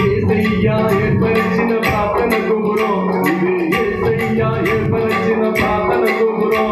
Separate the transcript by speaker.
Speaker 1: ఏసయ్యా ఏర్పరిచిన ప్రార్థన గుబురం ఇది ఏసయ్యా ఏర్పరిచిన ప్రార్థన గుబురం